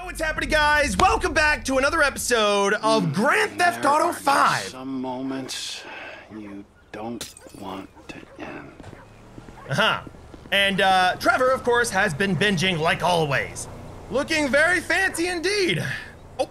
Yo, what's happening, guys? Welcome back to another episode of Grand Theft There Auto are 5. Some moments you don't want to end. Uh-huh. And uh, Trevor, of course, has been binging like always. Looking very fancy indeed. Oh.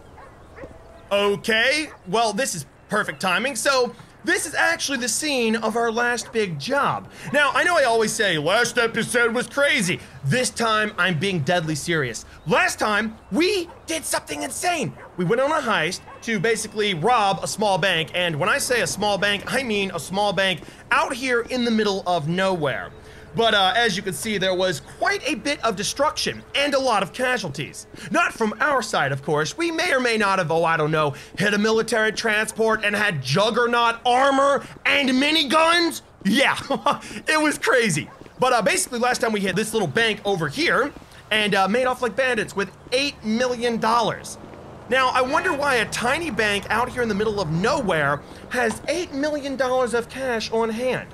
Okay, well, this is perfect timing. So, this is actually the scene of our last big job. Now, I know I always say last episode was crazy. This time, I'm being deadly serious. Last time, we did something insane. We went on a heist to basically rob a small bank. And when I say a small bank, I mean a small bank out here in the middle of nowhere. But uh, as you can see, there was quite a bit of destruction and a lot of casualties. Not from our side, of course. We may or may not have, oh, I don't know, hit a military transport and had juggernaut armor and miniguns. Yeah, it was crazy. But uh, basically, last time we hit this little bank over here and uh, made off like bandits with $8 million. Now, I wonder why a tiny bank out here in the middle of nowhere has $8 million of cash on hand.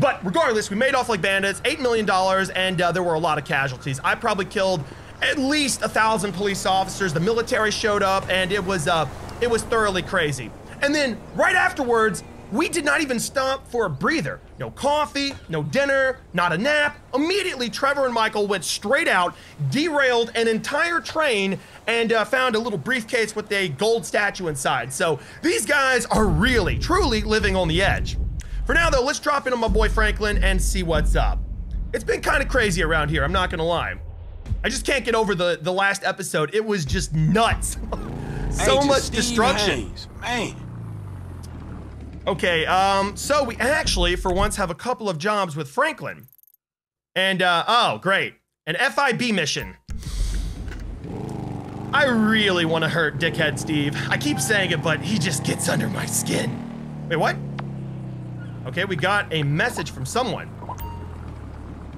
But regardless, we made off like bandits, $8 million, and uh, there were a lot of casualties. I probably killed at least a thousand police officers. The military showed up, and it was, uh, it was thoroughly crazy. And then right afterwards, we did not even stop for a breather. No coffee, no dinner, not a nap. Immediately, Trevor and Michael went straight out, derailed an entire train, and uh, found a little briefcase with a gold statue inside. So these guys are really, truly living on the edge. For now, though, let's drop in on my boy Franklin and see what's up. It's been kind of crazy around here, I'm not gonna lie. I just can't get over the, the last episode. It was just nuts. so Agent much Steve destruction. Haines, Man, Okay, um, so we actually, for once, have a couple of jobs with Franklin. And, uh, oh, great. An FIB mission. I really want to hurt Dickhead Steve. I keep saying it, but he just gets under my skin. Wait, what? Okay, we got a message from someone.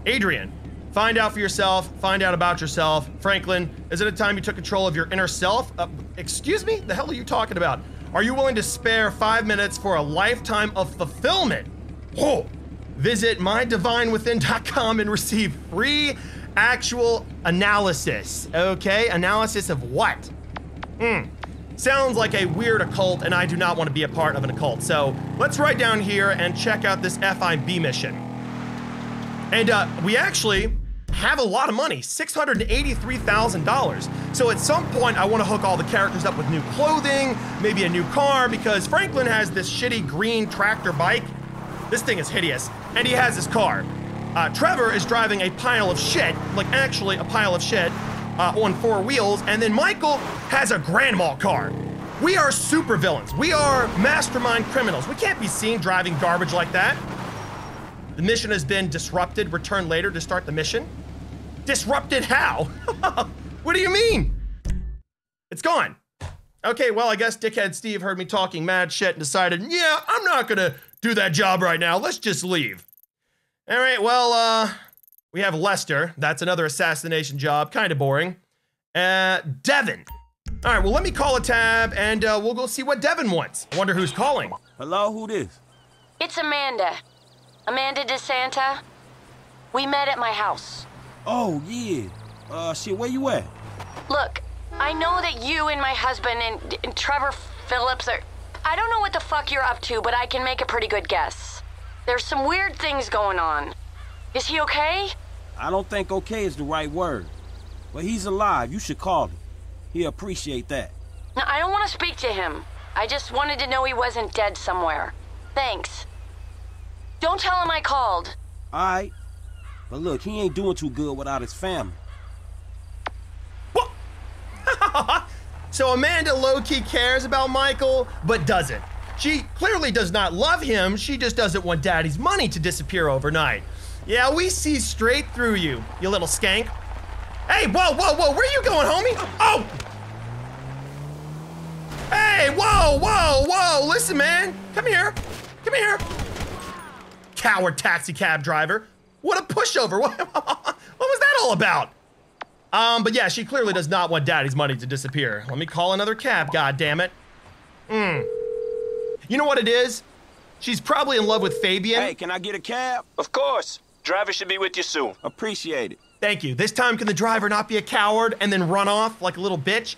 Adrian, find out for yourself, find out about yourself. Franklin, is it a time you took control of your inner self? Uh, excuse me? The hell are you talking about? Are you willing to spare five minutes for a lifetime of fulfillment? Oh, visit mydivinewithin.com and receive free actual analysis. Okay, analysis of what? Hmm. Sounds like a weird occult, and I do not want to be a part of an occult. So let's write down here and check out this FIB mission. And uh, we actually have a lot of money $683,000. So at some point, I want to hook all the characters up with new clothing, maybe a new car, because Franklin has this shitty green tractor bike. This thing is hideous. And he has his car. Uh, Trevor is driving a pile of shit, like actually a pile of shit, uh, on four wheels. And then Michael has a grandma car. We are super villains. We are mastermind criminals. We can't be seen driving garbage like that. The mission has been disrupted. Return later to start the mission. Disrupted how? what do you mean? It's gone. Okay, well, I guess Dickhead Steve heard me talking mad shit and decided, yeah, I'm not gonna do that job right now. Let's just leave. All right, well, uh, we have Lester. That's another assassination job. Kind of boring. Uh, Devin. All right, well, let me call a tab and uh, we'll go see what Devin wants. I wonder who's calling. hello, who this? It's Amanda. Amanda DeSanta. We met at my house. Oh, yeah. Uh, shit, where you at? Look, I know that you and my husband and, and Trevor Phillips are. I don't know what the fuck you're up to, but I can make a pretty good guess. There's some weird things going on. Is he okay? I don't think okay is the right word. But he's alive, you should call him. He'll appreciate that. No, I don't want to speak to him. I just wanted to know he wasn't dead somewhere. Thanks. Don't tell him I called. Alright. But look, he ain't doing too good without his family. What? so Amanda low-key cares about Michael, but doesn't. She clearly does not love him, she just doesn't want daddy's money to disappear overnight. Yeah, we see straight through you, you little skank. Hey, whoa, whoa, whoa, where are you going, homie? Oh! Hey, whoa, whoa, whoa, listen, man. Come here, come here. Coward taxi cab driver. What a pushover. What, was that all about? Um, but yeah, she clearly does not want daddy's money to disappear. Let me call another cab, God damn. Hmm. You know what it is? She's probably in love with Fabian. Hey, can I get a cab? Of course. Driver should be with you soon. Appreciate it. Thank you. This time, can the driver not be a coward and then run off like a little bitch?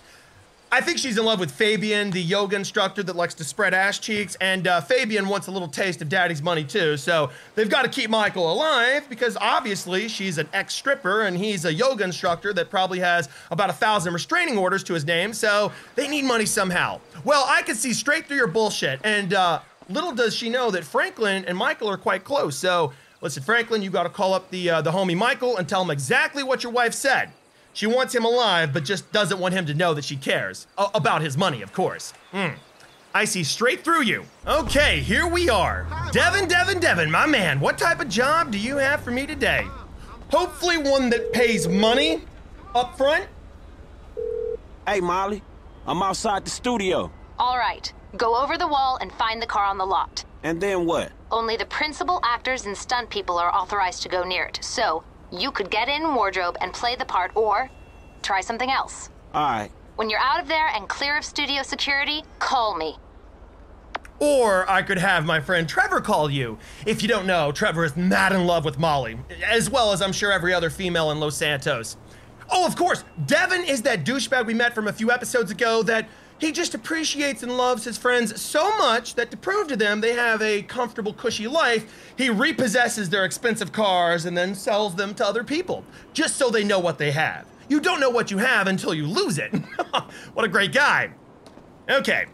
I think she's in love with Fabian, the yoga instructor that likes to spread ass cheeks, and uh, Fabian wants a little taste of daddy's money too. So they've got to keep Michael alive because obviously she's an ex stripper and he's a yoga instructor that probably has about a thousand restraining orders to his name. So they need money somehow. Well, I can see straight through your bullshit, and uh, little does she know that Franklin and Michael are quite close. So listen, Franklin, you got to call up the uh, the homie Michael and tell him exactly what your wife said. She wants him alive, but just doesn't want him to know that she cares. A- about his money, of course. Hmm. I see straight through you. Okay, here we are. Devin, Devin, Devin, my man, what type of job do you have for me today? Hopefully, one that pays money up front. Hey, Molly. I'm outside the studio. All right. Go over the wall and find the car on the lot. And then what? Only the principal actors and stunt people are authorized to go near it. So, you could get in wardrobe and play the part or try something else. All right. When you're out of there and clear of studio security, call me. Or I could have my friend Trevor call you. If you don't know, Trevor is mad in love with Molly, as well as I'm sure every other female in Los Santos. Oh, of course, Devin is that douchebag we met from a few episodes ago that he just appreciates and loves his friends so much that to prove to them they have a comfortable, cushy life, he repossesses their expensive cars and then sells them to other people, just so they know what they have. You don't know what you have until you lose it. what a great guy. Okay,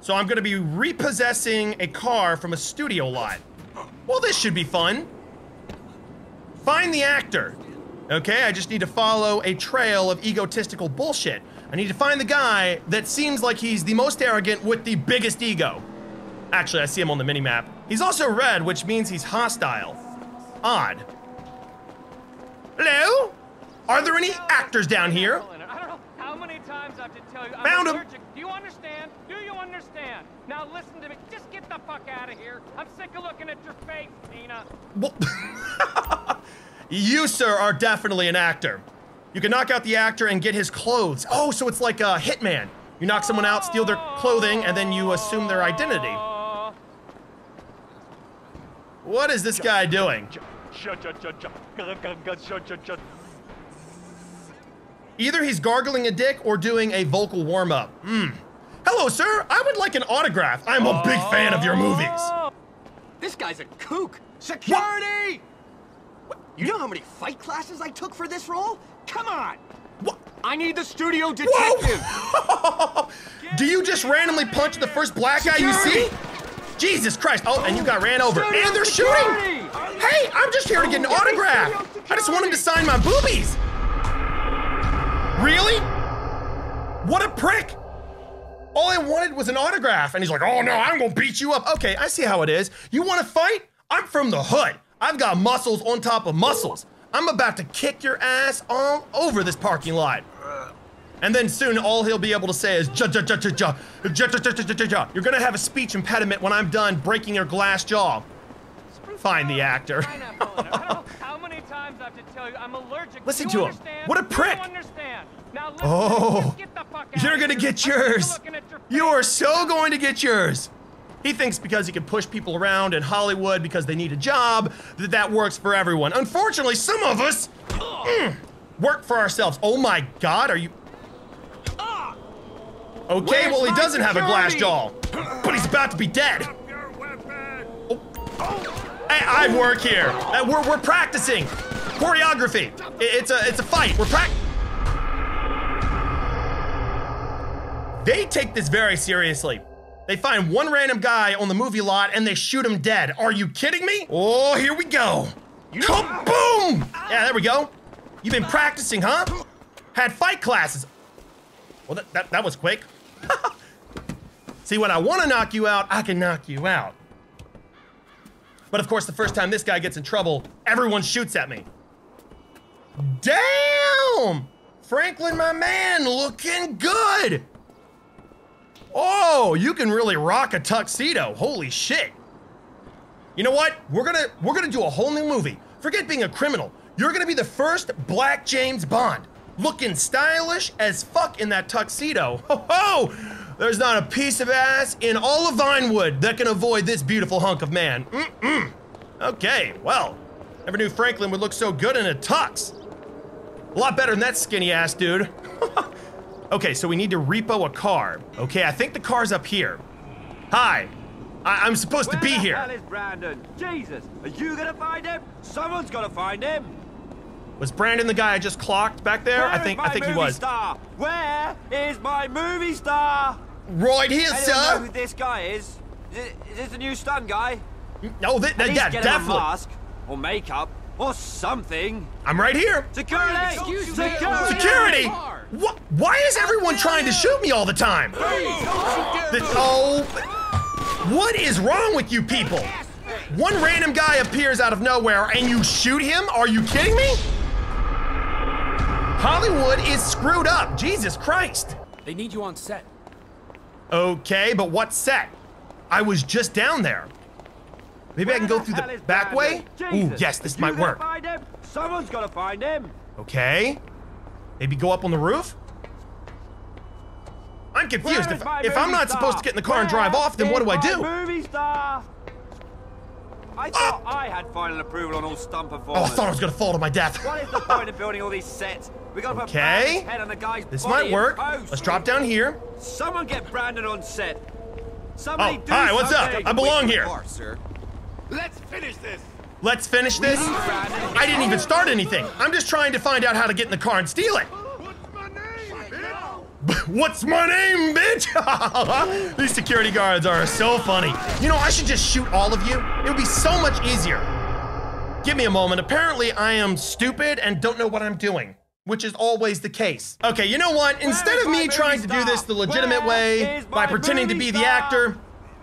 so I'm gonna be repossessing a car from a studio lot. Well, this should be fun. Find the actor. Okay, I just need to follow a trail of egotistical bullshit. I need to find the guy that seems like he's the most arrogant with the biggest ego. Actually, I see him on the minimap. He's also red, which means he's hostile. Odd. Hello? Are there any actors down here? Don't know how many times I have to tell you. Found him. Do you understand? Do you understand? Now listen to me. Just get the fuck out of here. I'm sick of looking at your face, Tina. Well, you, sir, are definitely an actor. You can knock out the actor and get his clothes. Oh, so it's like a hitman. You knock someone out, steal their clothing, and then you assume their identity. What is this guy doing? Either he's gargling a dick or doing a vocal warm up. Hmm. Hello, sir. I would like an autograph. I'm a big fan of your movies. This guy's a kook. Security! You know how many fight classes I took for this role? Come on! What? I need the studio detective! Do you just randomly punch the first black guy you see? Jesus Christ. Oh, and you got ran over. Studio And they're security! shooting! Hey, I'm just here to get an autograph. I just want him to sign my boobies. Really? What a prick. All I wanted was an autograph. And he's like, oh no, I'm gonna beat you up. Okay, I see how it is. You wanna fight? I'm from the hood. I've got muscles on top of muscles. I'm about to kick your ass all over this parking lot. And then soon all he'll be able to say is ja ja ja ja ja ja ja ja ja ja. You're gonna have a speech impediment when I'm done breaking your glass jaw. Find the actor. pineapple in it. I don't know how many times I have to tell you I'm allergic. Listen to him. What a prick. Now listen, Oh, get the fuck out You're gonna get I'm sick of yours. your You are so going to get yours. He thinks because he can push people around in Hollywood because they need a job that that works for everyone. Unfortunately, some of us mm, work for ourselves. Oh my God, are you? Okay, Where's well he doesn't have a glass jaw, but he's about to be dead. Oh. Hey, I work here. Uh, we're, we're practicing choreography. It's a it's a fight. We're practicing. They take this very seriously. They find one random guy on the movie lot and they shoot him dead. Are you kidding me? Oh, here we go. Kaboom! Yeah, there we go. You've been practicing, huh? Had fight classes. Well, that, that, that was quick. See, when I want to knock you out, I can knock you out. But of course, the first time this guy gets in trouble, everyone shoots at me. Damn! Franklin, my man, looking good. Oh, you can really rock a tuxedo. Holy shit. You know what? We're gonna we're gonna do a whole new movie. Forget being a criminal. You're gonna be the first Black James Bond, looking stylish as fuck in that tuxedo. Ho ho! There's not a piece of ass in all of Vinewood that can avoid this beautiful hunk of man. Mm-mm. Okay, well, Never knew Franklin would look so good in a tux. A lot better than that skinny ass dude. Okay, so we need to repo a car. Okay, I think the car's up here. Hi. I- am supposed Where to be the here. hell is Brandon? Jesus, are you gonna find him? Someone's gotta find him. Was Brandon the guy I just clocked back there? Where I think I think he was. Star? Where is my movie star? Right here, Anyone know who this guy is? Is, it, is this the new stun guy? No, th- th- yeah, get him a definitely. mask or makeup or something. I'm right here. Security! Excuse me. Security! Security. What? Why is everyone trying to shoot me all the time? The- oh, what is wrong with you people? One random guy appears out of nowhere and you shoot him? Are you kidding me? Hollywood is screwed up. Jesus Christ. They need you on set. Okay, but what set? I was just down there. Maybe I can go Where through the back way? Brandon? Ooh, yes, this might work. Find him? Someone's gotta find him. Okay. Maybe go up on the roof? I'm confused. If, if I'm not supposed to get in the car and drive off, then what do I do? Movie star. I ah! thought I had final approval on all stunt Oh, I thought I was gonna fall to my death. What is the point of building all these sets? We gotta put Okay. Brandon's head on the guy's This might work. Let's drop down here. Someone get Brandon on set. Somebody Oh, do hi, what's up? I belong here. sir. Let's finish this. Let's finish this. I didn't even start anything. I'm just trying to find out how to get in the car and steal it. What's my name, bitch? What's my name, bitch? These security guards are so funny. You know, I should just shoot all of you. It would be so much easier. Give me a moment. Apparently, I am stupid and don't know what I'm doing, which is always the case. Okay, you know what? Instead of me trying to do this the legitimate way by pretending to be the actor,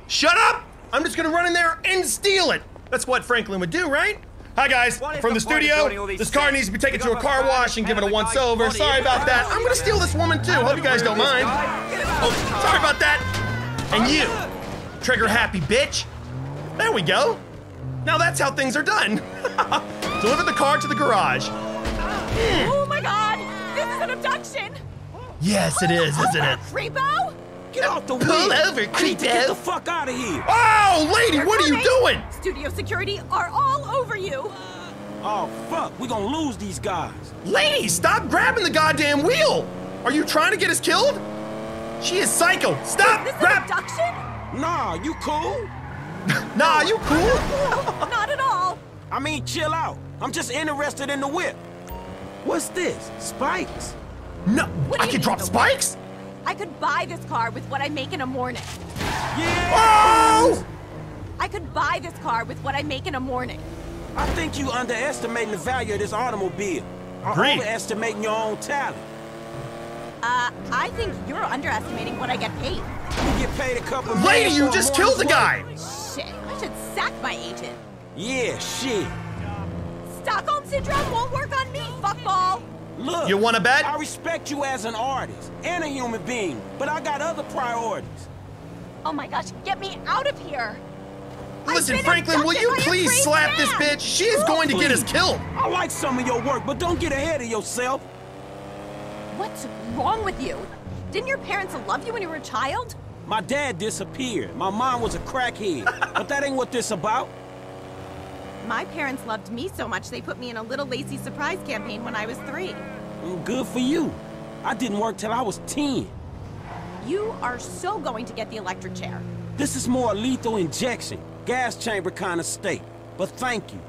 shut up! I'm just gonna run in there and steal it. That's what Franklin would do, right? Hi guys, What is from the, the studio. building all these This car needs to be taken to a car wash and given a once over. Sorry about that. I'm gonna steal this woman too. Hope you guys don't mind. guy, get him out Oh, of the car. sorry about that. And you, trigger happy bitch. There we go. Now that's how things are done. Deliver the car to the garage. Oh my god! This is an abduction! Yes, it is, isn't it? Creepo? Get off the Pull wheel. over, I need get the fuck out of here. Oh, lady, what are you doing? Studio security are all over you! Oh, fuck. We gonna lose these guys. Lady, stop grabbing the goddamn wheel. Are you trying to get us killed? She is psycho. Stop! This is an Grab! abduction? Nah, you cool? Nah, you cool? Not at all! I mean, chill out. I'm just interested in the whip. What's this? Spikes? No, What I can drop the spikes. I could buy this car with what I make in a morning. Oh! I could buy this car with what I make in a morning. I think you underestimating the value of this automobile. Or Agreed. overestimating your own talent. Uh, I think you're underestimating what I get paid. You get paid a couple Lady, million you just killed the guy. Shit, I should sack my agent. Yeah, shit. Stockholm Syndrome won't work on me, fuckball! Look. You wanna bet? I respect you as an artist and a human being, but I got other priorities. Oh my gosh, get me out of here! Listen, Franklin, will you abducted by a please crazy slap this bitch? She is going to get us killed. I like some of your work, but don't get ahead of yourself. What's wrong with you? Didn't your parents love you when you were a child? My dad disappeared. My mom was a crackhead. but that ain't what this about. My parents loved me so much they put me in a Little Lacy surprise campaign when I was three. Good for you. I didn't work till I was 10. You are so going to get the electric chair. This is more a lethal injection, gas chamber kind of state. But thank you.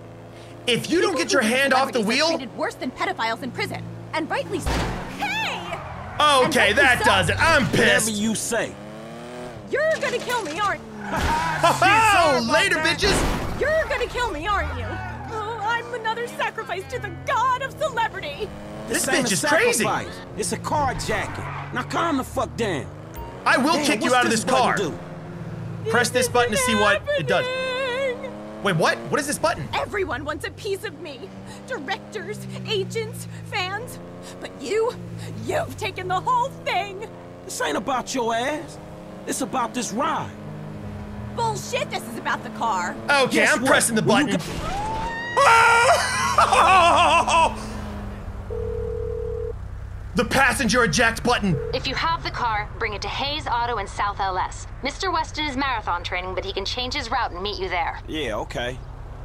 If you don't get your hand off the celebrities are wheel, treated worse than pedophiles in prison, and rightly so. Hey! okay, that so. does it. I'm pissed. Whatever pissed. you say. You're gonna kill me, aren't Oh, later, bitches. You're gonna kill me, aren't you? Oh, I'm another sacrifice to the god of celebrity. This ain't bitch a is crazy. It's a carjacking. Now calm the fuck down. I will Damn, kick you out of this car. button do? Press this button to see what it does. Wait, what? What is this button? Everyone wants a piece of me. Directors, agents, fans. But you, you've taken the whole thing. This ain't about your ass. It's about this ride. Bullshit, this is about the car. Okay, Guess I'm what? pressing the button. The passenger eject button. If you have the car, bring it to Hayes Auto in South LS. Mr. Weston is marathon training, but he can change his route and meet you there. Yeah, okay.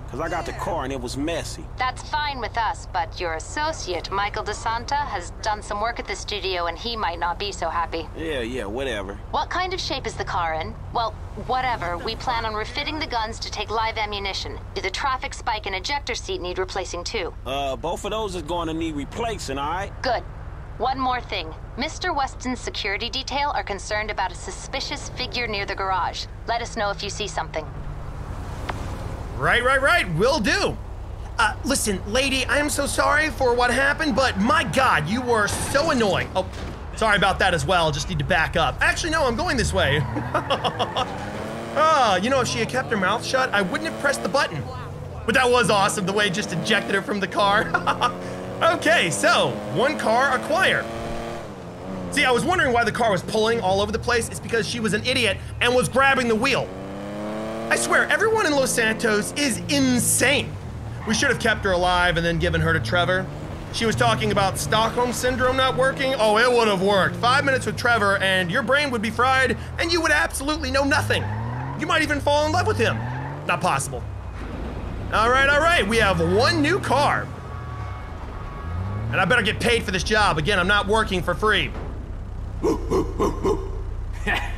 Because I got the car and it was messy. That's fine with us, but your associate, Michael DeSanta, has done some work at the studio and he might not be so happy. Yeah, yeah, whatever. What kind of shape is the car in? Well, whatever. We plan on refitting the guns to take live ammunition. Do the traffic spike and ejector seat need replacing too? Uh, both of those is going to need replacing, all right? Good. One more thing. Mr. Weston's security detail are concerned about a suspicious figure near the garage. Let us know if you see something. Right, right, right. Will do. Uh, listen, lady, I am so sorry for what happened, but my God, you were so annoying. Oh, sorry about that as well. Just need to back up. Actually, no, I'm going this way. Ah, you know, if she had kept her mouth shut, I wouldn't have pressed the button. But that was awesome, the way it just ejected her from the car. okay, so one car acquired. See, I was wondering why the car was pulling all over the place. It's because she was an idiot and was grabbing the wheel. I swear, everyone in Los Santos is insane. We should have kept her alive and then given her to Trevor. She was talking about Stockholm Syndrome not working. Oh, it would have worked. Five minutes with Trevor, and your brain would be fried, and you would absolutely know nothing. You might even fall in love with him. Not possible. All right, all right. We have one new car. And I better get paid for this job. Again, I'm not working for free.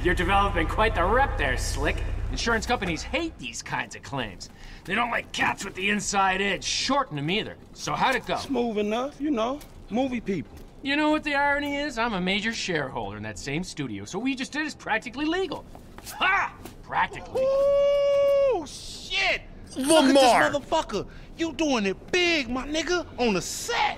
You're developing quite the rep there, Slick. Insurance companies hate these kinds of claims. They don't like cats with the inside edge, shorten them either. So how'd it go? Smooth enough, you know. Movie people. You know what the irony is? I'm a major shareholder in that same studio, so what we just did is practically legal. Ha! Practically. Oh shit! Lamar! Look at this motherfucker. You doing it big, my nigga, on the set.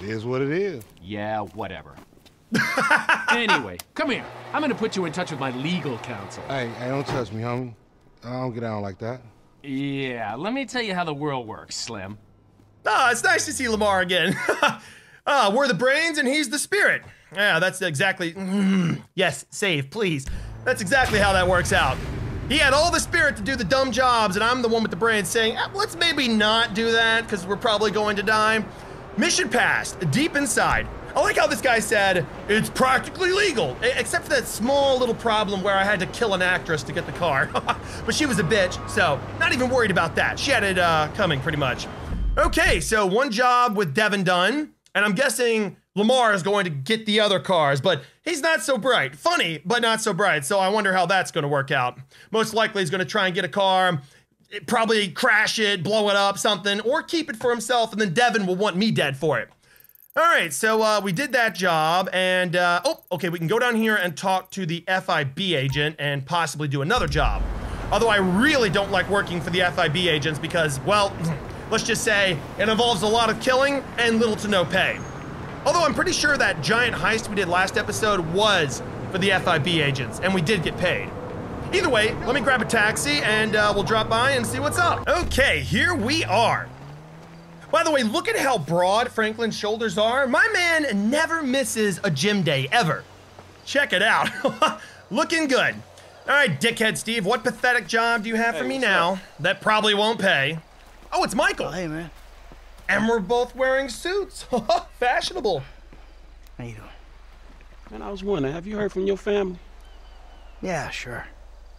It is what it is. Yeah, whatever. anyway, come here. I'm gonna put you in touch with my legal counsel. Hey, hey, don't touch me, homie. I don't get down like that. Yeah, let me tell you how the world works, Slim. Ah, it's nice to see Lamar again. ah, we're the brains and he's the spirit. Yeah, that's exactly. Mm, yes, save, please. That's exactly how that works out. He had all the spirit to do the dumb jobs, and I'm the one with the brains saying, "Ah, let's maybe not do that because we're probably going to die. Mission passed, deep inside. I like how this guy said, it's practically legal, except for that small little problem where I had to kill an actress to get the car. but she was a bitch, so not even worried about that. She had it uh, coming pretty much. Okay, so one job with Devin done, and I'm guessing Lamar is going to get the other cars, but he's not so bright. Funny, but not so bright, so I wonder how that's going to work out. Most likely he's going to try and get a car, probably crash it, blow it up, something, or keep it for himself, and then Devin will want me dead for it. All right, so uh, we did that job, and uh, oh, okay, we can go down here and talk to the FIB agent and possibly do another job. Although I really don't like working for the FIB agents because, well, let's just say it involves a lot of killing and little to no pay. Although I'm pretty sure that giant heist we did last episode was for the FIB agents, and we did get paid. Either way, let me grab a taxi and uh, we'll drop by and see what's up. Okay, here we are. By the way, look at how broad Franklin's shoulders are. My man never misses a gym day, ever. Check it out. Looking good. All right, dickhead Steve, what pathetic job do you have for me what's now? That probably won't pay. Oh, it's Michael. Hey, man. And we're both wearing suits. Fashionable. How you doing? Man, I was wondering, have you heard from your family? Yeah, sure.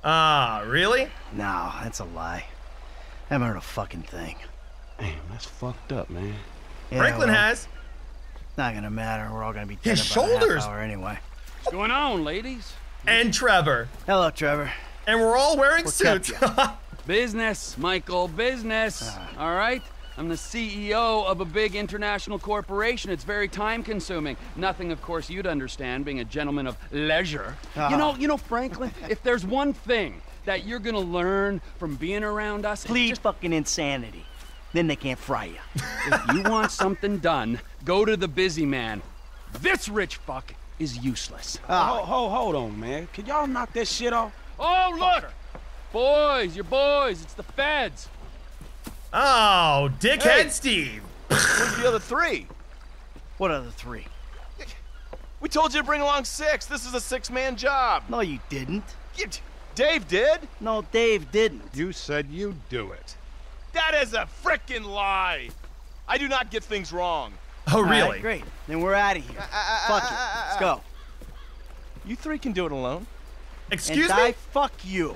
Ah, really? No, that's a lie. I haven't heard a fucking thing. Damn, that's fucked up, man. Yeah, Franklin well, has. Not gonna matter. We're all gonna be dead His in about a half shoulders. hour anyway. What's going on, ladies? And Trevor. Hello, Trevor. And we're all wearing What suits. Business, Michael, business. All right? I'm the CEO of a big international corporation. It's very time consuming. Nothing, of course, you'd understand, being a gentleman of leisure. Ah. You know, you know, Franklin, if there's one thing that you're gonna learn from being around us, it's Plead just fucking insanity. Then they can't fry you. if you want something done, go to the busy man. This rich fuck is useless. Hold, hold, hold on, man. Can y'all knock that shit off? Oh, look! Boys, your boys, it's the feds. Oh, dickhead Hey. Steve. Where's the other three? What other three? We told you to bring along six. This is a six-man job. No, you didn't. Dave did. No, Dave didn't. You said you'd do it. That is a frickin' lie. I do not get things wrong. Oh, All right, really? great. Then we're out of here. Uh, uh, uh, fuck it. Let's go. You three can do it alone. Excuse and me? I fuck you.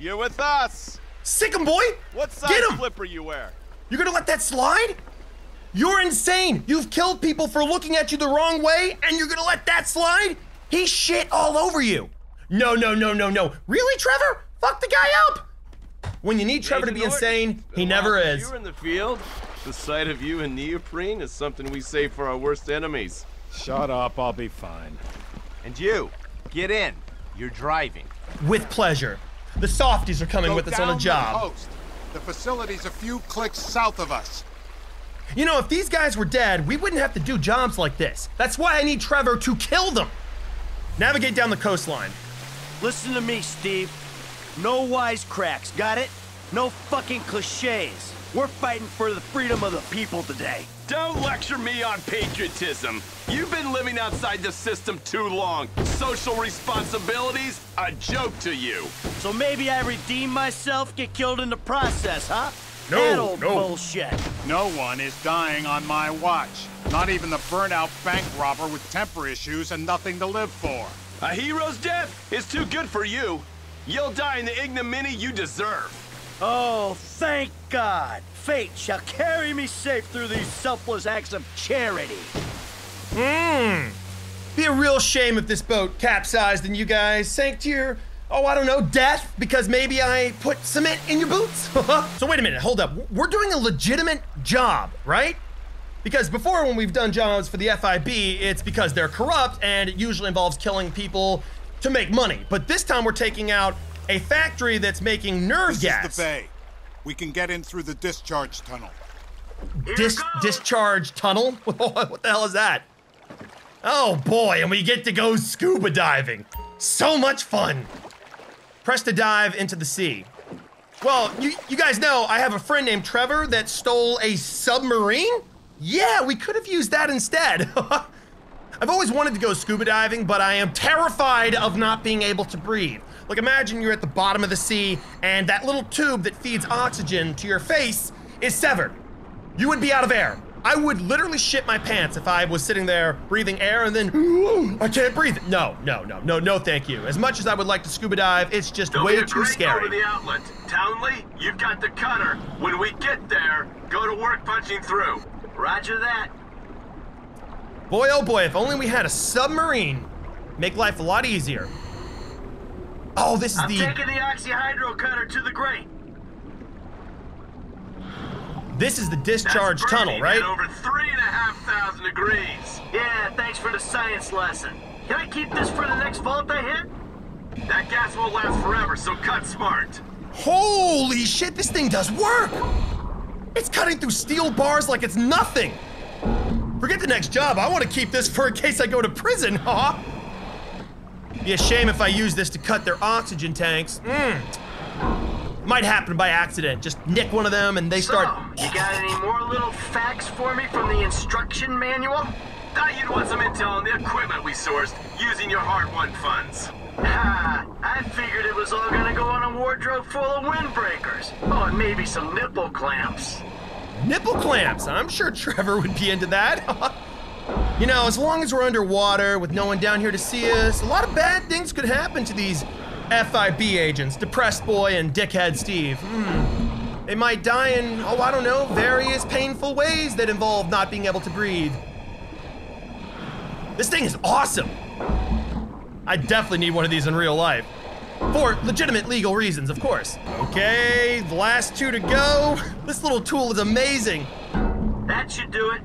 you're with us. Sick 'em, boy! What size Get 'em! flipper you wear? You're gonna let that slide? You're insane! You've killed people for looking at you the wrong way, and you're gonna let that slide? He shit all over you! No, no, no, no, no. Really, Trevor? Fuck the guy up! When you need Trevor to be Norton, insane, he never is. You were in the field. The sight of you in neoprene is something we save for our worst enemies. Shut up, I'll be fine. And you, get in. You're driving. With pleasure. The softies are coming Go with us on down a the job. coast. The facility's a few clicks south of us. You know, if these guys were dead, we wouldn't have to do jobs like this. That's why I need Trevor to kill them. Navigate down the coastline. Listen to me, Steve. No wisecracks, got it? No fucking cliches. We're fighting for the freedom of the people today. Don't lecture me on patriotism. You've been living outside the system too long. Social responsibilities, a joke to you. So maybe I redeem myself, get killed in the process, huh? No, that old no. bullshit. No one is dying on my watch. Not even the burnout bank robber with temper issues and nothing to live for. A hero's death is too good for you. You'll die in the ignominy you deserve. Oh, thank God. Fate shall carry me safe through these selfless acts of charity. Mmm. Be a real shame if this boat capsized and you guys sank to your, oh, I don't know, death because maybe I put cement in your boots. so wait a minute, hold up. We're doing a legitimate job, right? Because before, when we've done jobs for the FIB, it's because they're corrupt and it usually involves killing people to make money. But this time we're taking out a factory that's making nerve This gas. is the bay. We can get in through the discharge tunnel. Dis- discharge tunnel? what the hell is that? Oh boy, and we get to go scuba diving. So much fun. Press to dive into the sea. Well, you, you guys know I have a friend named Trevor that stole a submarine? Yeah, we could have used that instead. I've always wanted to go scuba diving, but I am terrified of not being able to breathe. Like, imagine you're at the bottom of the sea and that little tube that feeds oxygen to your face is severed. You would be out of air. I would literally shit my pants if I was sitting there breathing air and then I can't breathe. No, no, no, no, no, thank you. As much as I would like to scuba dive, it's just There'll way too scary. over the outlet. Townley, you've got the cutter. When we get there, go to work punching through. Roger that. Boy, oh boy, if only we had a submarine. Make life a lot easier. Oh, this is I'm the. taking the oxyhydro cutter to the grate. This is the discharge That's tunnel, right? At over three and a half thousand degrees. Yeah, thanks for the science lesson. Can I keep this for the next vault I hit? That gas won't last forever, so cut smart. Holy shit, this thing does work! It's cutting through steel bars like it's nothing. Forget the next job. I want to keep this for in case I go to prison, huh? Be a shame if I use this to cut their oxygen tanks. Mm. Might happen by accident. Just nick one of them and they start. You got any more little facts for me from the instruction manual? Thought you'd want some intel on the equipment we sourced using your hard-won funds. Ha! I figured it was all gonna go on a wardrobe full of windbreakers. Oh, and maybe some nipple clamps. Nipple clamps. I'm sure Trevor would be into that. you know, as long as we're underwater with no one down here to see us, a lot of bad things could happen to these FIB agents, Depressed Boy and Dickhead Steve. Hmm. They might die in, oh, I don't know, various painful ways that involve not being able to breathe. This thing is awesome. I definitely need one of these in real life. For legitimate legal reasons, of course. Okay, the last two to go. This little tool is amazing. That should do it.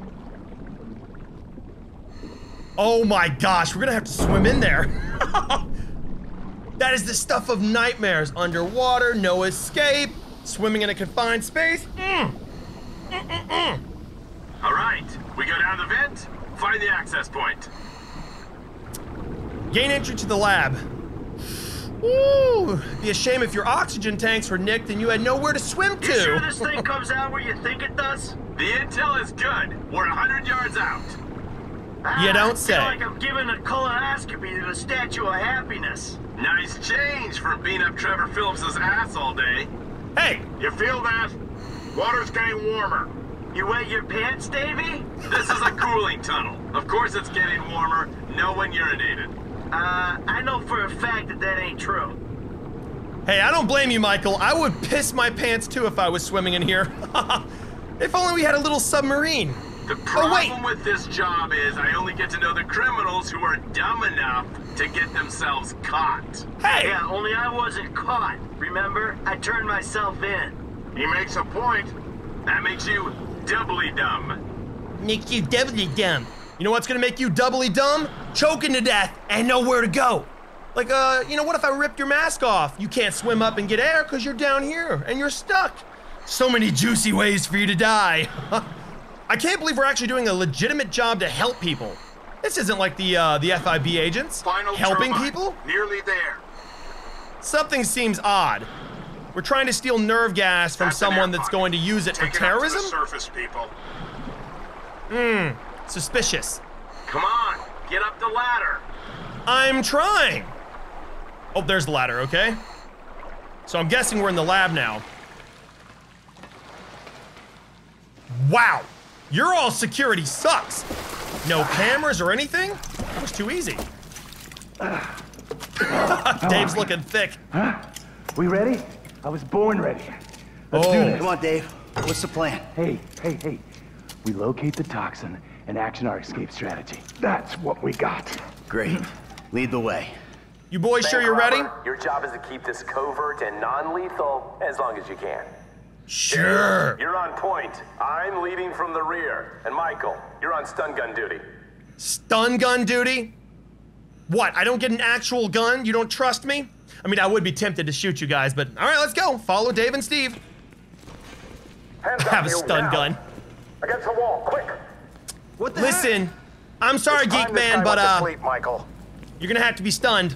Oh my gosh, we're gonna have to swim in there. that is the stuff of nightmares. Underwater, no escape, swimming in a confined space. Mm. Mm-mm-mm. All right, we go down the vent, find the access point. Gain entry to the lab. Ooh, be a shame if your oxygen tanks were nicked and you had nowhere to swim to. You sure this thing comes out where you think it does? The intel is good. We're 100 yards out. You don't I say. feel like I'm giving a colonoscopy to the Statue of Happiness. Nice change from being up Trevor Phillips's ass all day. Hey! You feel that? Water's getting warmer. You wet your pants, Davy? This is a cooling tunnel. Of course it's getting warmer. No one urinated. Uh, I know for a fact that that ain't true. Hey, I don't blame you, Michael. I would piss my pants too if I was swimming in here. if only we had a little submarine. The problem with this job is I only get to know the criminals who are dumb enough to get themselves caught. Hey! Yeah, only I wasn't caught. Remember? I turned myself in. He makes a point. That makes you doubly dumb. Makes you doubly dumb. You know what's gonna make you doubly dumb? Choking to death and nowhere to go. Like, uh, you know, what if I ripped your mask off? You can't swim up and get air because you're down here and you're stuck. So many juicy ways for you to die. I can't believe we're actually doing a legitimate job to help people. This isn't like the uh, the FIB agents Final helping turbine. people. Nearly there. Something seems odd. We're trying to steal nerve gas from That's someone that's going to use it for Take it the terrorism. surface, people. Hmm, suspicious. Come on, get up the ladder. I'm trying. Oh, there's the ladder, okay? So I'm guessing we're in the lab now. Wow, your all security sucks. No cameras or anything? That was too easy. Dave's looking thick. Huh? We ready? I was born ready. Let's Oh. do this. Come on, Dave. What's the plan? Hey, hey, hey. We locate the toxin and action our escape strategy. That's what we got. Great. Lead the way. You boys sure you're ready? Your job is to keep this covert and non-lethal as long as you can. Sure. You're on point. I'm leading from the rear. And Michael, you're on stun gun duty. Stun gun duty? What? I don't get an actual gun? You don't trust me? I mean, I would be tempted to shoot you guys, but all right, let's go. Follow Dave and Steve. Hands I have a stun now. gun. Against the wall, quick. What the Listen, I'm sorry, Geek this Man, guy but went to uh, sleep, Michael. you're gonna have to be stunned.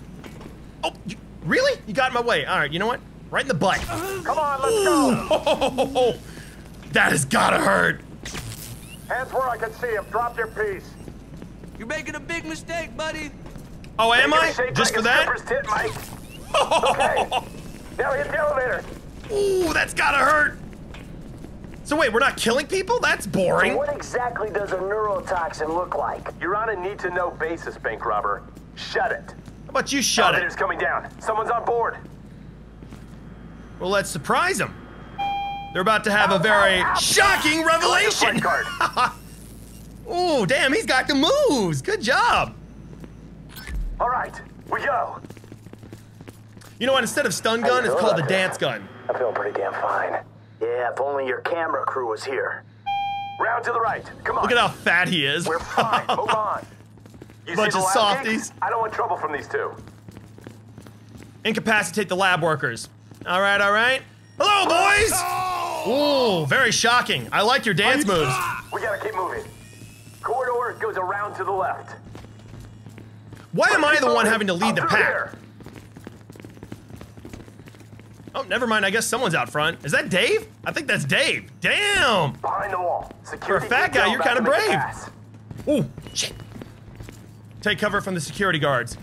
Oh, you, really? You got in my way. All right, you know what? Right in the butt. Come on, let's go. that has gotta hurt. Hands where I can see him. Drop your piece. You're making a big mistake, buddy. Oh, am I? Just like for that? tit, Mike. okay. Now hit the elevator. Ooh, that's gotta hurt. So wait, we're not killing people? That's boring. So what exactly does a neurotoxin look like? You're on a need-to-know basis, bank robber. Shut it. How about you shut it? Elevator's coming down. Someone's on board. Well, let's surprise them. They're about to have a very shocking revelation. Ooh, damn, he's got the moves. Good job. All right, we go. You know what? Instead of stun gun, it's called the dance gun. I feel pretty damn fine. Yeah, if only your camera crew was here. Round to the right. Come on. Look at how fat he is. We're fine. Move on. You Bunch of softies. I don't want trouble from these two. Incapacitate the lab workers. All right, all right. Hello, boys. Ooh, very shocking. I like your dance moves. We gotta keep moving. Corridor goes around to the left. Why am I the one having to lead the pack? Oh, never mind. I guess someone's out front. Is that Dave? I think that's Dave. Damn! Behind the wall. Security For a fat guy, you're kind of brave. Oh, shit. Take cover from the security guards.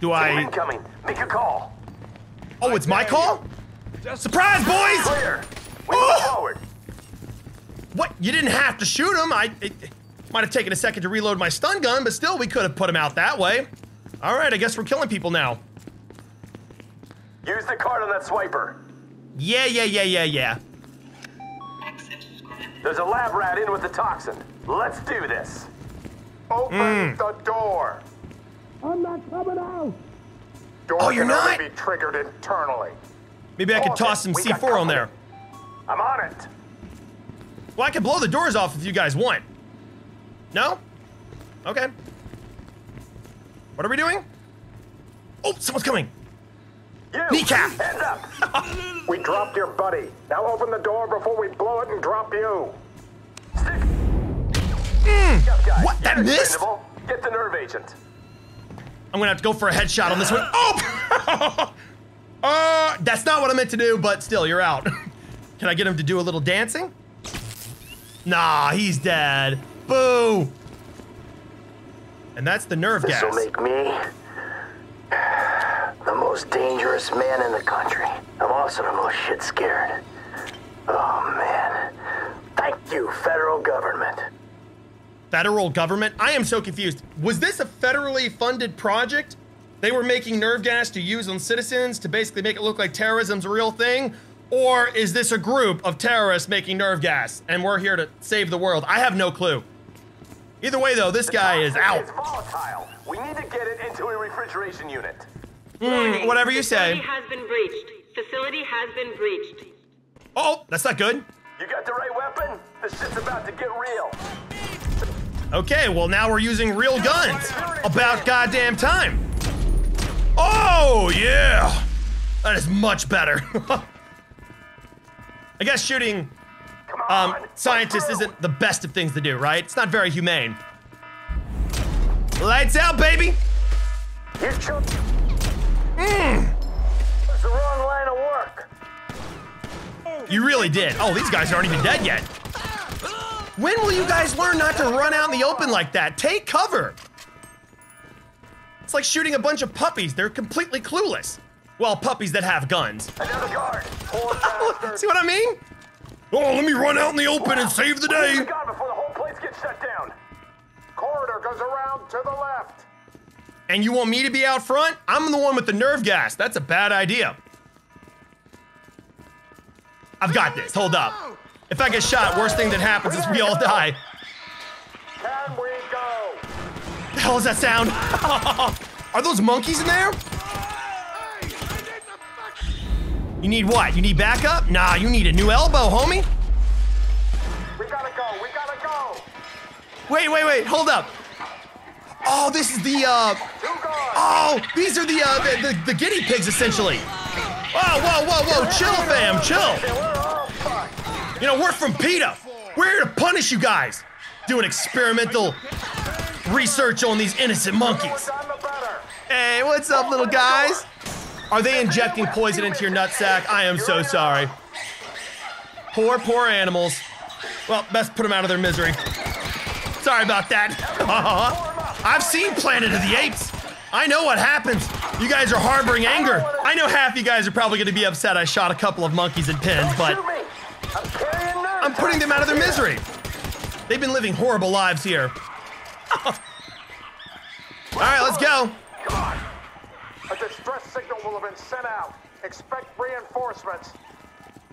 Do I? Incoming. Make a call. Oh, it's my call? Surprise, boys! Clear. We Oh! move forward. What? You didn't have to shoot him. I it, it might have taken a second to reload my stun gun, but still, we could have put him out that way. All right, I guess we're killing people now. Use the card on that swiper. Yeah, yeah, yeah, yeah, yeah. There's a lab rat in with the toxin. Let's do this. Open Mm. the door. I'm not coming out. Door Oh, you're can only not? be triggered internally. Maybe I could toss some We C4 on there. I'm on it. Well, I can blow the doors off if you guys want. No? Okay. What are we doing? Oh, someone's coming. You. Kneecap. Hands up. we dropped your buddy. Now open the door before we blow it and drop you. Mm. What? That You're missed? Get the nerve agent. I'm gonna have to go for a headshot on this one. Oh! uh, that's not what I meant to do, but still, you're out. Can I get him to do a little dancing? Nah, he's dead. Boo! And that's the nerve gas. This'll make me the most dangerous man in the country. I'm also the most shit scared. Oh man. Thank you, federal government. Federal government? I am so confused. Was this a federally funded project? They were making nerve gas to use on citizens to basically make it look like terrorism's a real thing? Or is this a group of terrorists making nerve gas and we're here to save the world? I have no clue. Either way, though, this guy is out. It's volatile. We need to get it into a refrigeration unit. Mm, whatever you say. Facility has been breached. Facility has been breached. Oh, that's not good. You got the right weapon? This shit's about to get real. Okay, well, now we're using real guns. About goddamn time. Oh, yeah. That is much better. I guess shooting um, scientists isn't the best of things to do, right? It's not very humane. Lights out, baby. Mm, It's the wrong line of work. you really did. Oh, these guys aren't even dead yet. When will you guys learn not to run out in the open like that? Take cover. It's like shooting a bunch of puppies. They're completely clueless. Well, puppies that have guns. Another guard. See what I mean? Oh, let me run out in the open and save the day. the before the whole place gets shut down. Corridor goes around to the left. And you want me to be out front? I'm the one with the nerve gas. That's a bad idea. I've got this. Hold up. If I get shot, worst thing that happens is we all die. Can we go? The hell is that sound? Are those monkeys in there? You need what? You need backup? Nah, you need a new elbow, homie. We gotta go. We gotta go. Wait, wait, wait. Hold up. Oh, this is the, uh... Oh, these are the, uh, the, the, the guinea pigs, essentially. Whoa, whoa, whoa, whoa. Chill, fam. Chill. You know, we're from PETA. We're here to punish you guys. Doing experimental research on these innocent monkeys. Hey, what's up, little guys? Are they injecting poison into your nutsack? I am so sorry. Poor, poor animals. Well, best put them out of their misery. Sorry about that. Uh-huh. I've seen Planet of the Apes. I know what happens. You guys are harboring anger. I know half you guys are probably going to be upset I shot a couple of monkeys in pins, but I'm putting them out of their misery. They've been living horrible lives here. All right, let's go. Come on. A distress signal will have been sent out. Expect reinforcements.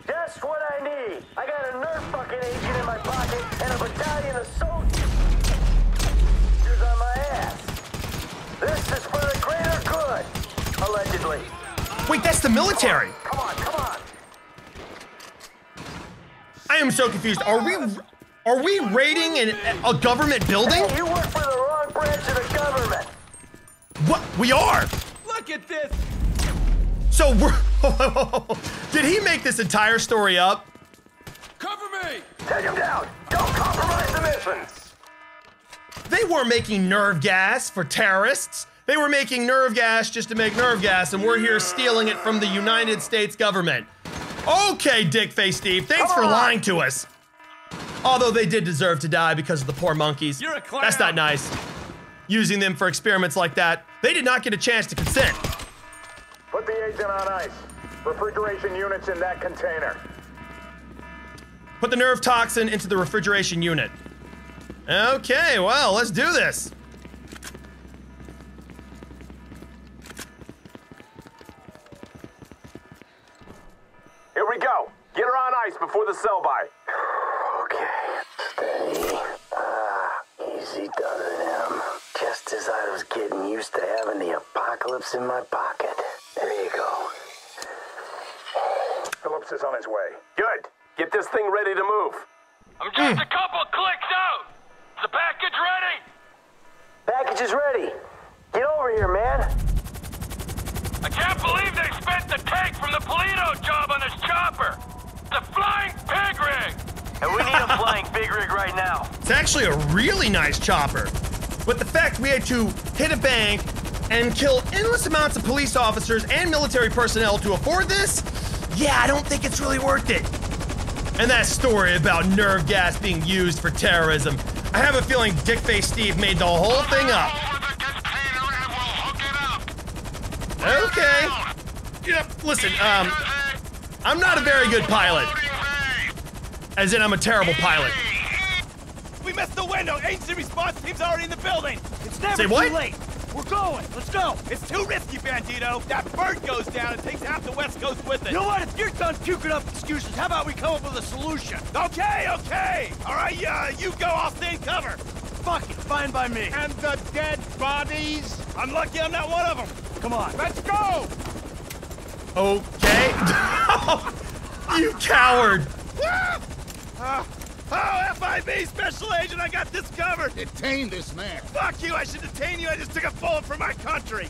Just what I need. I got a nerve fucking agent in my pocket and a battalion of soldiers on my ass. This is for the greater good. Allegedly. Wait, that's the military. Come on, come on. I am so confused. Are we are we raiding an, a government building? Hey, you work for the wrong branch of the government. What? We are. Look at this. So we're. Did he make this entire story up? Cover me. Take him down. Don't compromise. missing? They weren't making nerve gas for terrorists. They were making nerve gas just to make nerve gas, and we're here stealing it from the United States government. Okay, Dickface Steve, thanks for lying to us. Although they did deserve to die because of the poor monkeys. You're a clown. That's not nice. Using them for experiments like that. They did not get a chance to consent. Put the agent on ice. Refrigeration units in that container. Put the nerve toxin into the refrigeration unit. Okay, well, let's do this. Here we go. Get her on ice before the sell by. Okay, steady. Ah, easy done it. Just as I was getting used to having the apocalypse in my pocket. There you go. Phillips is on his way. Good. Get this thing ready to move. I'm just a couple clicks out. Is the package ready? Package is ready. Get over here, man. I can't believe they spent the tank from the Paleto job on this chopper. The flying pig rig. And we need a flying big rig right now. It's actually a really nice chopper. But the fact we had to hit a bank and kill endless amounts of police officers and military personnel to afford this, yeah, I don't think it's really worth it. And that story about nerve gas being used for terrorism, I have a feeling Dickface Steve made the whole thing up. Okay. Yep, listen, um, I'm not a very good pilot. As in, I'm a terrible pilot. We missed the window. Agency response team's already in the building. It's never Say what? too late. We're going. Let's go. It's too risky, Bandito. That bird goes down and takes half the West Coast with it. You know what? If you're done puking up excuses, how about we come up with a solution? Okay, okay. All right, uh, you go. I'll stay in cover. Fuck it. Fine by me. And the dead bodies? I'm lucky I'm not one of them. Come on. Let's go! Okay. you coward. Uh, oh, FIB Special Agent, I got this covered. Detain this man. Fuck you. I should detain you. I just took a bullet for my country.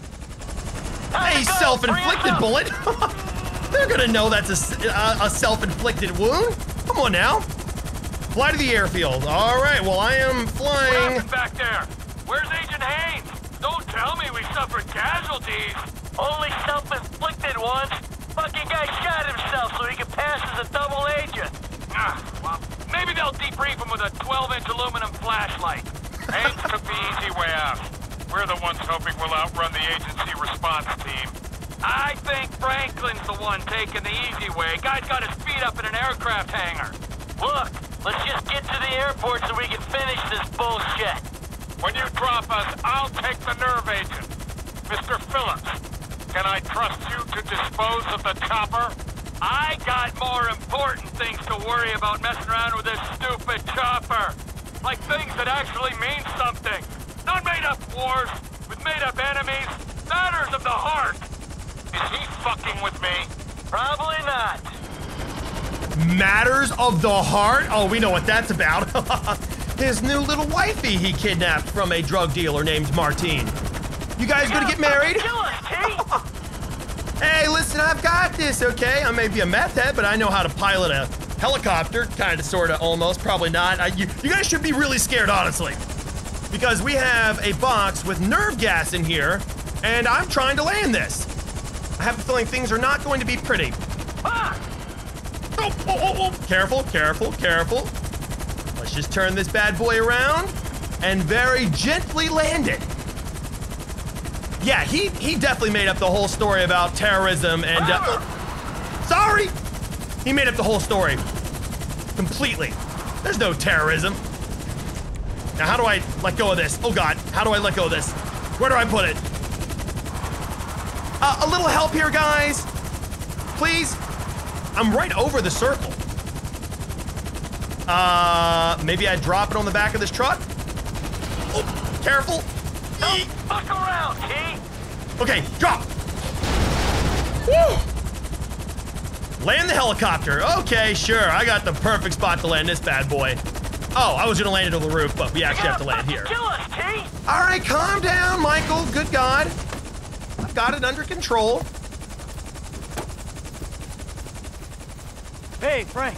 Hey, self-inflicted bullet. They're gonna know that's a self-inflicted wound. Come on now. Fly to the airfield. All right. Well, I am What flying. happened back there? Where's Agent Haines? Don't tell me we suffered casualties. Only self-inflicted ones. Fucking guy shot himself so he could pass as a double agent. Ah, well, maybe they'll debrief him with a 12-inch aluminum flashlight. Haines took the easy way out. We're the ones hoping we'll outrun the agency response team. I think Franklin's the one taking the easy way. Guy's got his feet up in an aircraft hangar. Look, let's just get to the airport so we can finish this bullshit. When you drop us, I'll take the nerve agent. Mr. Phillips, can I trust you to dispose of the chopper? I got more important things to worry about messing around with this stupid chopper. Like things that actually mean something. Not made up wars with made up enemies. Matters of the heart. Is he fucking with me? Probably not. Matters of the heart? Oh, we know what that's about. His new little wifey he kidnapped from a drug dealer named Martine. You guys gonna get married? Hey, listen, I've got this, okay? I may be a meth head, but I know how to pilot a helicopter, kind of, sort of, almost. Probably not. I, you, you guys should be really scared, honestly. Because we have a box with nerve gas in here, and I'm trying to land this. I have a feeling things are not going to be pretty. Oh, oh, oh, oh. Careful, careful, careful. Let's just turn this bad boy around and very gently land it. Yeah, he he definitely made up the whole story about terrorism and. Uh, sorry, he made up the whole story completely. There's no terrorism. Now, how do I let go of this? Oh God, how do I let go of this? Where do I put it? Uh, a little help here, guys, please. I'm right over the circle. Uh, maybe I drop it on the back of this truck. Oh, careful. Fuck around, T. Okay, drop. Woo! Land the helicopter. Okay, sure. I got the perfect spot to land this bad boy. Oh, I was gonna land it on the roof, but we actually have to land here. Kill us, T. All right, calm down, Michael. Good God. I've got it under control. Hey, Frank.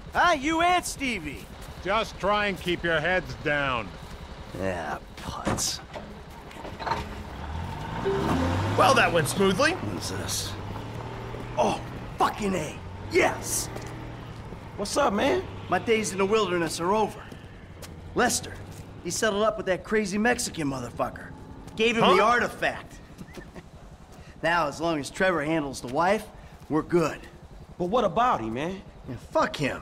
Huh? You and Stevie. Just try and keep your heads down. Yeah, putz. Well, that went smoothly. What's this? Oh, fucking A. Yes! What's up, man? My days in the wilderness are over. Lester, he settled up with that crazy Mexican motherfucker. Gave him Huh? the artifact. now, as long as Trevor handles the wife, we're good. But what about him, man? Yeah, fuck him.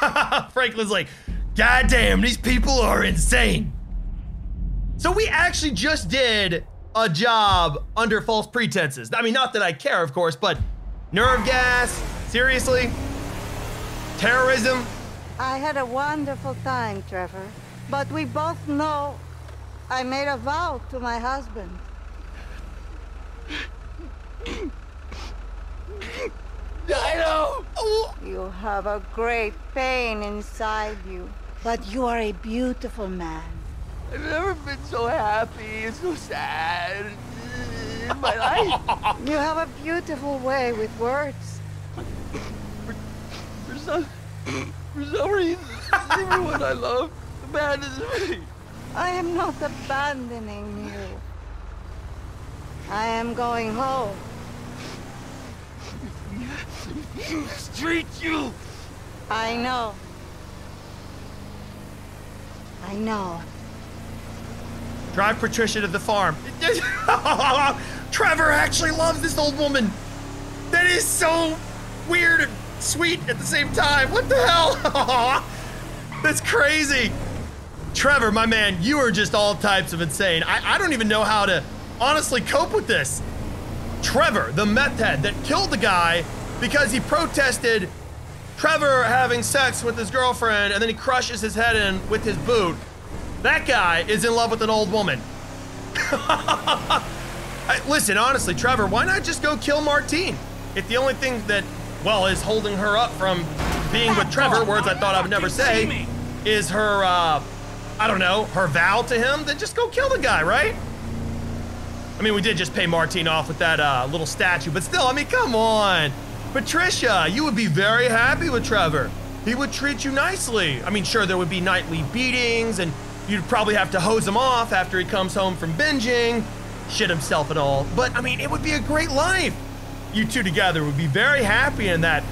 Franklin's like, God damn, these people are insane. So we actually just did a job under false pretenses. I mean, not that I care, of course, but nerve gas, seriously? Terrorism? I had a wonderful time, Trevor. But we both know I made a vow to my husband. Know! You have a great pain inside you, but you are a beautiful man. I've never been so happy and so sad in my life. You have a beautiful way with words. For some, for some reason, everyone I love abandons me. I am not abandoning you. I am going home. Street you! I know. I know. Drive Patricia to the farm. Trevor actually loves this old woman. That is so weird and sweet at the same time. What the hell? That's crazy. Trevor, my man, you are just all types of insane. I, I don't even know how to honestly cope with this. Trevor, the meth head that killed the guy because he protested Trevor having sex with his girlfriend and then he crushes his head in with his boot. That guy is in love with an old woman. I- listen, honestly, Trevor, why not just go kill Martine? If the only thing that, well, is holding her up from being with Trevor, words I thought I would never say, is her, uh, I don't know, her vow to him, then just go kill the guy, right? I mean, we did just pay Martine off with that uh, little statue, but still, I mean, come on. Patricia, you would be very happy with Trevor. He would treat you nicely. I mean, sure, there would be nightly beatings, and you'd probably have to hose him off after he comes home from binging, shit himself and all. But, I mean, it would be a great life. You two together would be very happy in that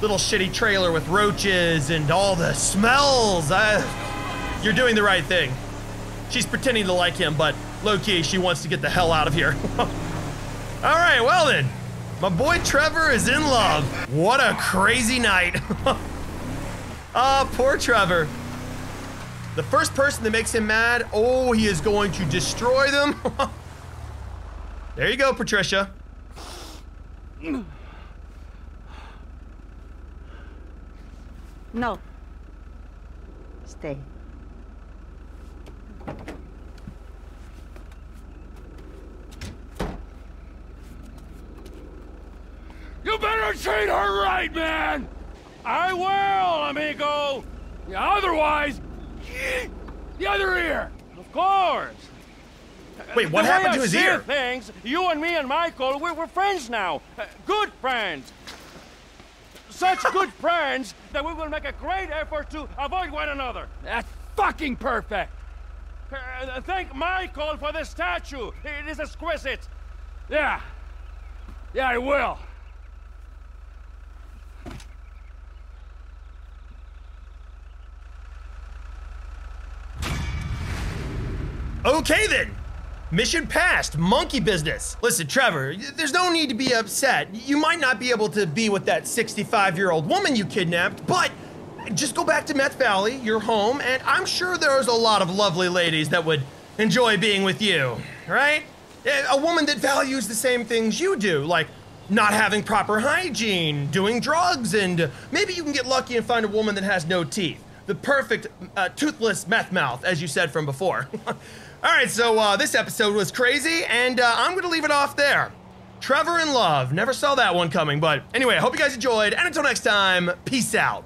little shitty trailer with roaches and all the smells. You're doing the right thing. She's pretending to like him, but low key, she wants to get the hell out of here. all right, well then. My boy Trevor is in love. What a crazy night. Ah, poor Trevor. The first person that makes him mad, oh, he is going to destroy them. there you go, Patricia. No. Stay. You better treat her right, man! I will, amigo! Yeah, otherwise, the other ear! Of course! Wait, what the happened to his ear? things, you and me and Michael, we're, we're friends now. Uh, good friends. Such good friends that we will make a great effort to avoid one another. That's fucking perfect. Uh, thank Michael for the statue. It is exquisite. Yeah. Yeah, I will. Okay then. Mission passed. Monkey business. Listen, Trevor, there's no need to be upset. You might not be able to be with that 65 year old woman you kidnapped, but just go back to Meth Valley, your home, and I'm sure there's a lot of lovely ladies that would enjoy being with you, right? A woman that values the same things you do, like not having proper hygiene, doing drugs, and maybe you can get lucky and find a woman that has no teeth. The perfect uh, toothless meth mouth, as you said from before. All right, so uh, this episode was crazy, and uh, I'm gonna leave it off there. Trevor in Love. Never saw that one coming, but anyway, I hope you guys enjoyed, and until next time, peace out.